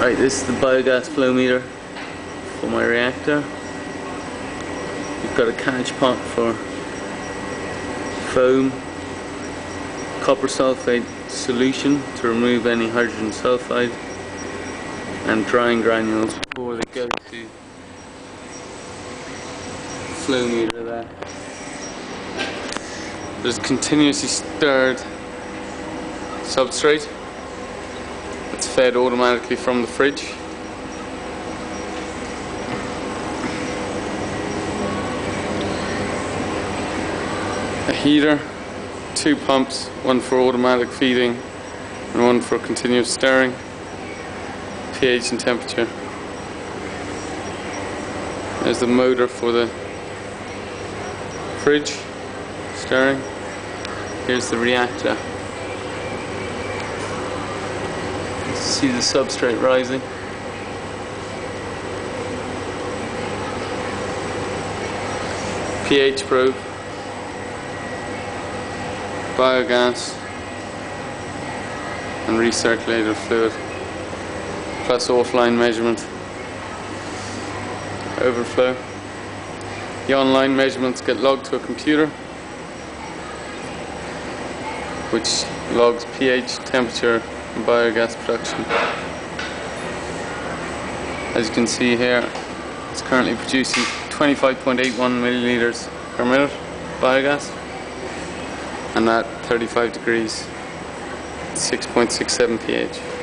Right, this is the biogas flow meter for my reactor. We've got a catch pot for foam, copper sulfate solution to remove any hydrogen sulfide, and drying granules before they go to flow meter there. There's continuously stirred substrate fed automatically from the fridge. A heater, two pumps, one for automatic feeding and one for continuous stirring, pH and temperature. There's the motor for the fridge, stirring. Here's the reactor. See the substrate rising. pH probe, biogas, and recirculated fluid, plus offline measurement, overflow. The online measurements get logged to a computer, which logs pH, temperature, biogas production. As you can see here, it's currently producing 25.81 milliliters per minute biogas and at 35 degrees 6.67 pH.